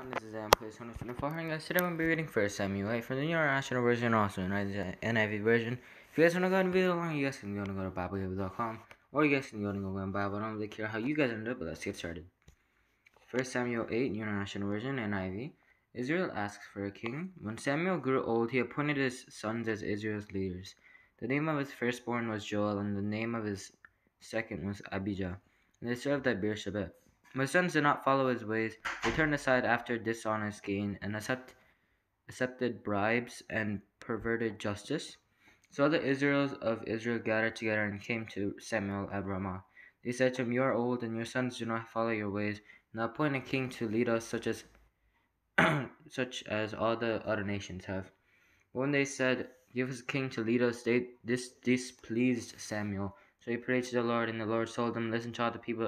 on? This is Danplayz 124 and guys, today I'm going to be reading First Samuel 8 from the New International Version also the NIV version. If you guys want to go and video along, you guys can go and go to or you guys can go and go and Bible. I don't really care how you guys end up, but let's get started. First Samuel 8, New International Version, NIV. Israel asks for a king. When Samuel grew old, he appointed his sons as Israel's leaders. The name of his firstborn was Joel, and the name of his second was Abijah. And they served at Beersheba. My sons did not follow his ways. They turned aside after dishonest gain and accept, accepted bribes and perverted justice. So the Israels of Israel gathered together and came to Samuel at Ramah. They said to him, You are old, and your sons do not follow your ways. Now appoint a king to lead us, such as such as all the other nations have. When they said, Give us a king to lead us, they this displeased Samuel. So he prayed to the Lord, and the Lord told him, Listen to all the people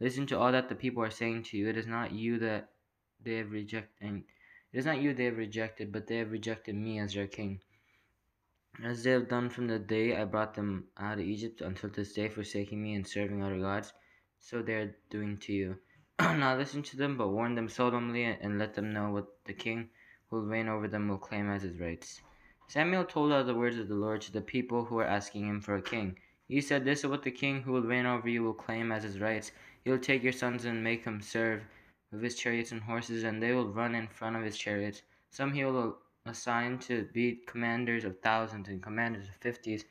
Listen to all that the people are saying to you. It is not you that they have rejected. It is not you they have rejected, but they have rejected me as their king. As they have done from the day I brought them out of Egypt until this day, forsaking me and serving other gods, so they are doing to you. now listen to them, but warn them solemnly and let them know what the king who will reign over them will claim as his rights. Samuel told all the words of the Lord to the people who were asking him for a king. He said, This is what the king who will reign over you will claim as his rights. He will take your sons and make them serve with his chariots and horses, and they will run in front of his chariots. Some he will assign to be commanders of thousands and commanders of fifties,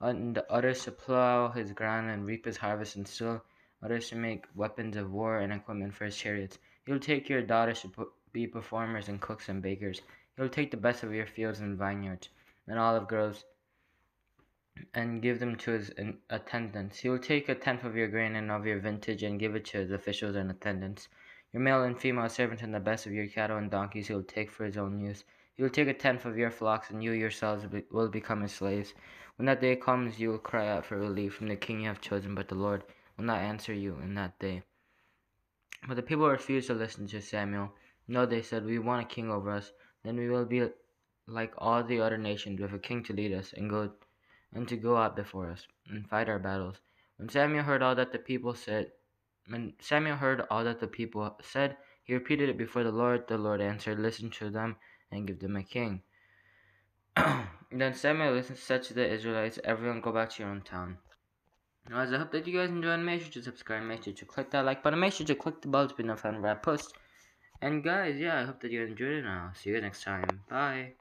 and others to plow his ground and reap his harvest, and still others to make weapons of war and equipment for his chariots. He will take your daughters to be performers and cooks and bakers. He will take the best of your fields and vineyards and olive groves and give them to his attendants. He will take a tenth of your grain and of your vintage and give it to his officials and attendants. Your male and female servants and the best of your cattle and donkeys he will take for his own use. He will take a tenth of your flocks, and you yourselves will become his slaves. When that day comes, you will cry out for relief from the king you have chosen, but the Lord will not answer you in that day. But the people refused to listen to Samuel. No, they said, We want a king over us. Then we will be like all the other nations, with a king to lead us and go and to go out before us and fight our battles. When Samuel heard all that the people said, when Samuel heard all that the people said, he repeated it before the Lord. The Lord answered, Listen to them and give them a king. then Samuel said to the Israelites, Everyone go back to your own town. Now, as I hope that you guys enjoyed, make sure to subscribe, make sure to click that like button, make sure to click the bell to be notified when I post. And guys, yeah, I hope that you enjoyed it, I'll see you next time. Bye.